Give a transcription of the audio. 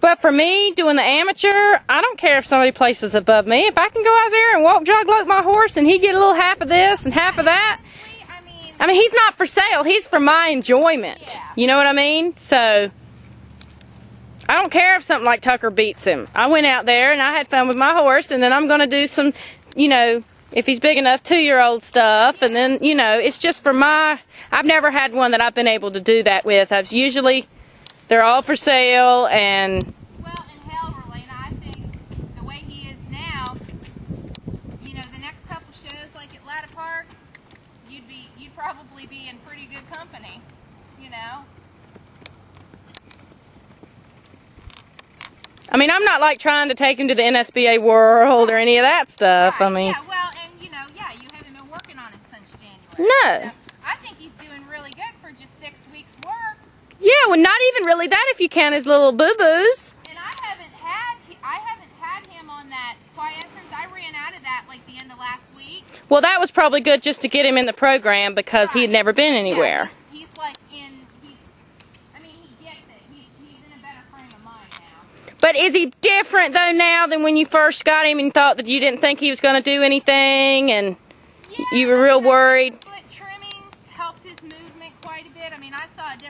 But for me, doing the amateur, I don't care if somebody places above me. If I can go out there and walk, jog, lope my horse, and he get a little half of this and half of that. I mean, he's not for sale. He's for my enjoyment. Yeah. You know what I mean? So I don't care if something like Tucker beats him. I went out there and I had fun with my horse, and then I'm going to do some, you know, if he's big enough, two year old stuff. And then, you know, it's just for my. I've never had one that I've been able to do that with. I've usually, they're all for sale, and well, and hell, I think the way he is now, you know, the next couple shows like at Latta Park, you'd be, you'd probably be in pretty good company, you know. I mean, I'm not like trying to take him to the NSBA World or any of that stuff. I mean, yeah, well, and you know, yeah, you haven't been working on him since January. No. So I think he's doing really good for just six weeks' work. Yeah, well, not even really that if you count his little boo boos. And I haven't had I haven't had him on that Quiessence. I ran out of that like the end of last week. Well, that was probably good just to get him in the program because he had never been anywhere. Yeah, he's, he's like in he's I mean he gets it. He's he's in a better frame of mind now. But is he different though now than when you first got him and thought that you didn't think he was going to do anything and Yeah, you were real worried? Foot trimming helped his movement quite a bit. I mean I saw a difference